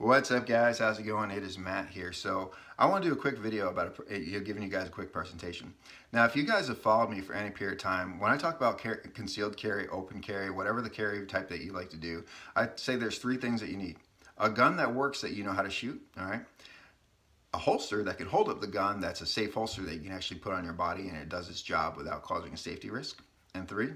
What's up guys, how's it going? It is Matt here. So I want to do a quick video about a, eh, giving you guys a quick presentation. Now if you guys have followed me for any period of time, when I talk about concealed carry, open carry, whatever the carry type that you like to do, I say there's three things that you need. A gun that works that you know how to shoot, all right? A holster that can hold up the gun that's a safe holster that you can actually put on your body and it does its job without causing a safety risk. And three,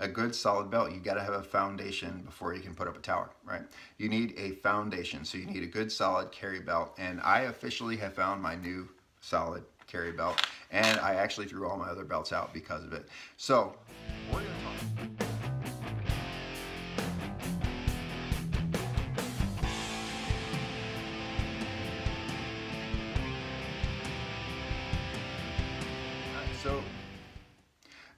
a good solid belt, you got to have a foundation before you can put up a tower, right? You need a foundation, so you need a good solid carry belt. And I officially have found my new solid carry belt, and I actually threw all my other belts out because of it. So. So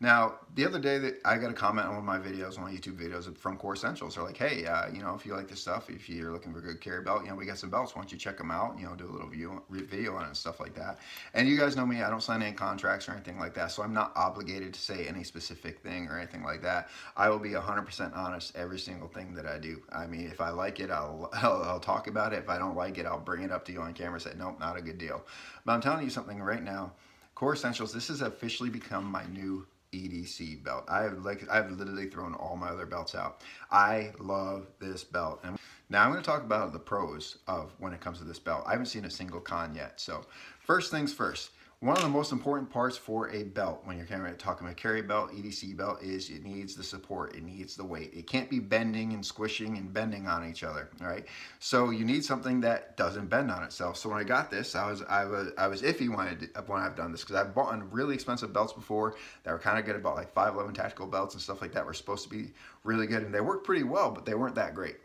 now, the other day that I got a comment on one of my videos, of my YouTube videos from Kore Essentials. They're like, hey, uh, you know, if you like this stuff, if you're looking for a good carry belt, you know, we got some belts. Why don't you check them out? You know, do a little view, video on it and stuff like that. And you guys know me, I don't sign any contracts or anything like that. So I'm not obligated to say any specific thing or anything like that. I will be 100% honest every single thing that I do. I mean, if I like it, I'll, I'll, I'll talk about it. If I don't like it, I'll bring it up to you on camera and say, nope, not a good deal. But I'm telling you something right now. Kore Essentials, this has officially become my new EDC belt. I've like I've literally thrown all my other belts out. I love this belt. And now I'm going to talk about the pros of when it comes to this belt. I haven't seen a single con yet. So first things first. One of the most important parts for a belt when you're talking about carry belt, EDC belt, is it needs the support, it needs the weight. It can't be bending and squishing and bending on each other, right? So you need something that doesn't bend on itself. So when I got this, I was I was I was iffy when I did, when I've done this because I've bought really expensive belts before that were kind of good, about like 511 tactical belts and stuff like that were supposed to be really good and they worked pretty well, but they weren't that great.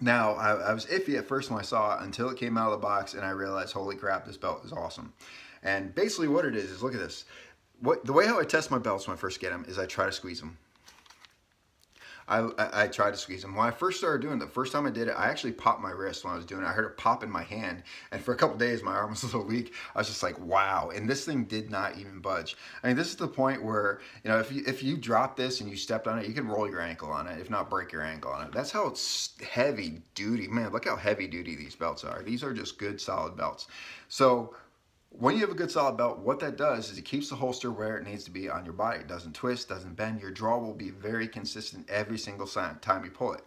Now, I, I was iffy at first when I saw it until it came out of the box and I realized, holy crap, this belt is awesome. And basically what it is, is look at this. What The way how I test my belts when I first get them is I try to squeeze them. I, I, I to squeeze them. When I first started doing it, the first time I did it, I actually popped my wrist when I was doing it. I heard it pop in my hand. And for a couple days, my arm was a little weak. I was just like, wow. And this thing did not even budge. I mean, this is the point where, you know, if you, if you drop this and you stepped on it, you can roll your ankle on it, if not break your ankle on it. That's how it's heavy duty. Man, look how heavy duty these belts are. These are just good, solid belts. So when you have a good solid belt, what that does is it keeps the holster where it needs to be on your body. It doesn't twist, doesn't bend. Your draw will be very consistent every single time you pull it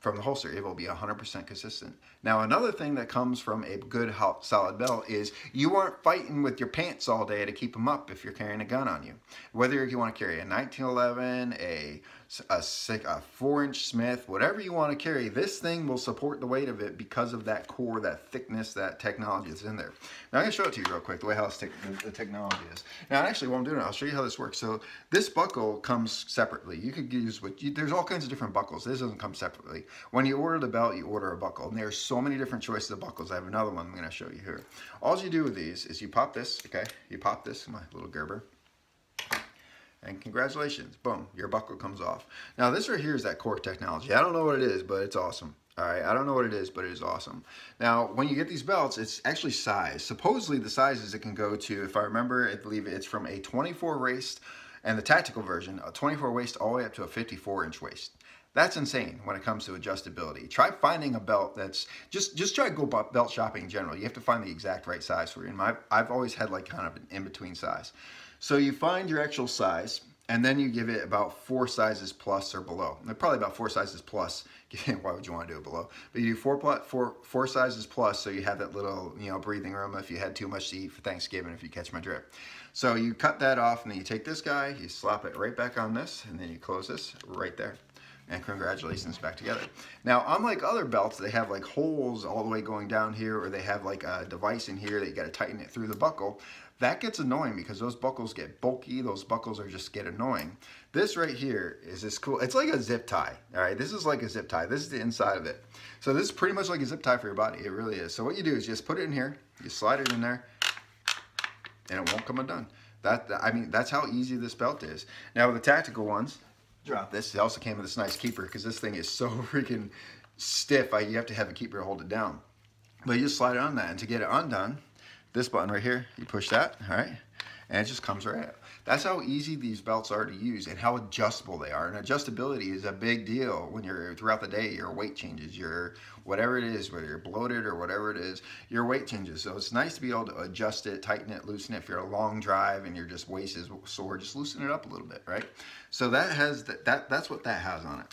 from the holster. It will be 100% consistent. Now, another thing that comes from a good solid belt is you aren't fighting with your pants all day to keep them up if you're carrying a gun on you. Whether you want to carry a 1911, a a, a four inch Smith, whatever you want to carry, this thing will support the weight of it because of that core, that thickness, that technology that's in there. Now I'm going to show it to you real quick, the way how te the technology is. Now actually while I'm doing it, I'll show you how this works. So this buckle comes separately. You could use, what you, there's all kinds of different buckles. This doesn't come separately. When you order the belt, you order a buckle. And there's so many different choices of buckles. I have another one I'm going to show you here. All you do with these is you pop this, okay? You pop this, my little Gerber and congratulations, boom, your buckle comes off. Now this right here is that core technology. I don't know what it is, but it's awesome. All right, I don't know what it is, but it is awesome. Now, when you get these belts, it's actually size. Supposedly the sizes it can go to, if I remember, I believe it's from a 24 waist and the tactical version, a 24 waist all the way up to a 54 inch waist. That's insane when it comes to adjustability. Try finding a belt that's just just try go belt shopping in general. You have to find the exact right size for you. And my, I've always had like kind of an in between size. So you find your actual size, and then you give it about four sizes plus or below. Probably about four sizes plus. Why would you want to do it below? But you do four, four, four sizes plus, so you have that little you know breathing room if you had too much to eat for Thanksgiving, if you catch my drift. So you cut that off, and then you take this guy, you slap it right back on this, and then you close this right there and congratulations back together. Now, unlike other belts, they have like holes all the way going down here, or they have like a device in here that you got to tighten it through the buckle. That gets annoying because those buckles get bulky. Those buckles are just get annoying. This right here is this cool. It's like a zip tie. All right, this is like a zip tie. This is the inside of it. So this is pretty much like a zip tie for your body. It really is. So what you do is just put it in here. You slide it in there, and it won't come undone. That I mean, that's how easy this belt is. Now the tactical ones, drop this. It also came with this nice keeper because this thing is so freaking stiff. I, you have to have a keeper to hold it down. But you just slide it on that. And to get it undone, this button right here, you push that, all right? And it just comes right out. That's how easy these belts are to use and how adjustable they are. And adjustability is a big deal when you're throughout the day, your weight changes, your whatever it is, whether you're bloated or whatever it is, your weight changes. So it's nice to be able to adjust it, tighten it, loosen it. If you're a long drive and your just waist is sore, just loosen it up a little bit, right? So that has that, that that's what that has on it.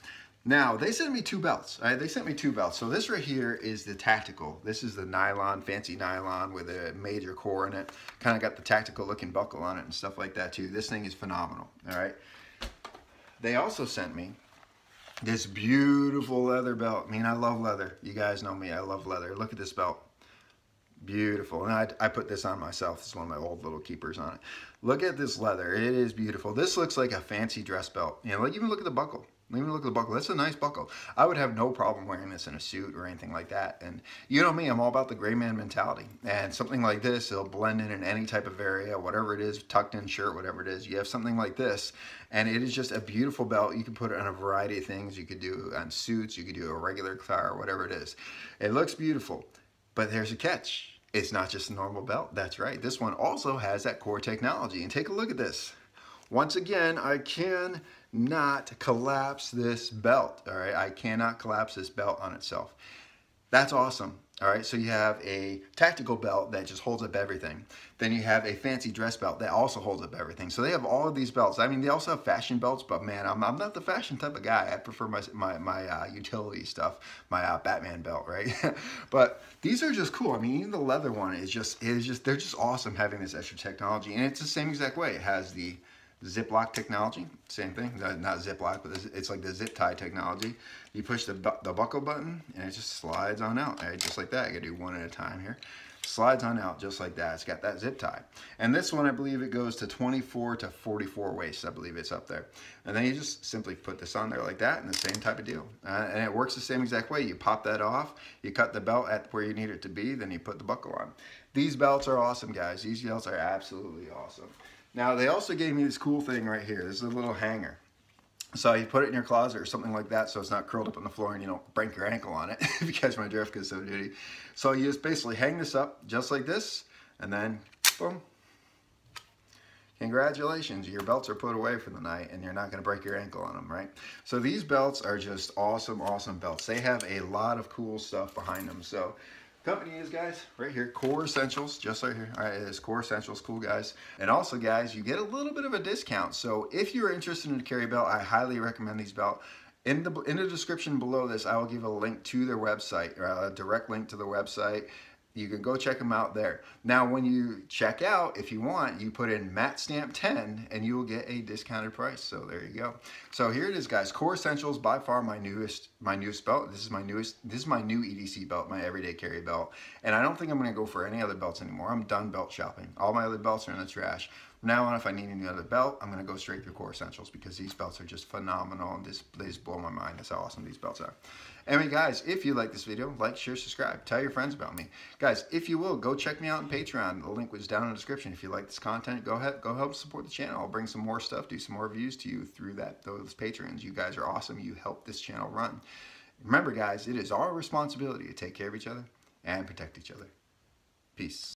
Now, they sent me two belts. They sent me two belts. So this right here is the tactical. This is the nylon, fancy nylon with a major core in it. Kind of got the tactical looking buckle on it and stuff like that too. This thing is phenomenal, all right? They also sent me this beautiful leather belt. I mean, I love leather. You guys know me, I love leather. Look at this belt. Beautiful. And I, I put this on myself. This is one of my old little keepers on it. Look at this leather. It is beautiful. This looks like a fancy dress belt. You know, like even look at the buckle. Even look at the buckle. That's a nice buckle. I would have no problem wearing this in a suit or anything like that. And you know me, I'm all about the gray man mentality. And something like this, it'll blend in in any type of area, whatever it is, tucked in shirt, whatever it is. You have something like this, and it is just a beautiful belt. You can put it on a variety of things. You could do on suits. You could do a regular car, whatever it is. It looks beautiful, but there's a catch. It's not just a normal belt. That's right. This one also has that core technology. And take a look at this. Once again, I can not collapse this belt, all right? I cannot collapse this belt on itself. That's awesome. All right, so you have a tactical belt that just holds up everything. Then you have a fancy dress belt that also holds up everything. So they have all of these belts. I mean, they also have fashion belts, but man, I'm, I'm not the fashion type of guy. I prefer my, my, my uh, utility stuff, my uh, Batman belt, right? but these are just cool. I mean, even the leather one is just, is just, they're just awesome having this extra technology. And it's the same exact way. It has the Ziploc technology, same thing, not Ziploc, but it's like the zip tie technology. You push the, the buckle button and it just slides on out, right? just like that. I gotta do one at a time here. Slides on out just like that. It's got that zip tie. And this one, I believe it goes to 24 to 44 waist. I believe it's up there. And then you just simply put this on there like that and the same type of deal. Uh, and it works the same exact way. You pop that off, you cut the belt at where you need it to be, then you put the buckle on. These belts are awesome, guys. These belts are absolutely awesome. Now they also gave me this cool thing right here. This is a little hanger. So you put it in your closet or something like that so it's not curled up on the floor and you don't break your ankle on it if you catch my drift because so duty. So you just basically hang this up just like this and then boom. Congratulations, your belts are put away for the night and you're not going to break your ankle on them, right? So these belts are just awesome, awesome belts. They have a lot of cool stuff behind them. So company is, guys, right here, Kore Essentials, just right here. All right, it is Kore Essentials, cool guys. And also, guys, you get a little bit of a discount. So if you're interested in a carry belt, I highly recommend these belt. In the, in the description below this, I will give a link to their website, a direct link to the website you can go check them out there. Now, when you check out, if you want, you put in Matt Stamp 10 and you will get a discounted price. So there you go. So here it is, guys. Kore Essentials, by far my newest, my newest belt. This is my newest, this is my new EDC belt, my everyday carry belt. And I don't think I'm gonna go for any other belts anymore. I'm done belt shopping. All my other belts are in the trash. From now on, if I need any other belt, I'm gonna go straight through Kore Essentials because these belts are just phenomenal and this, they just blow my mind. That's how awesome these belts are. Anyway, guys, if you like this video, like, share, subscribe. Tell your friends about me. Guys, if you will, go check me out on Patreon. The link was down in the description. If you like this content, go ahead, go help support the channel. I'll bring some more stuff, do some more reviews to you through that those patrons. You guys are awesome. You help this channel run. Remember, guys, it is our responsibility to take care of each other and protect each other. Peace.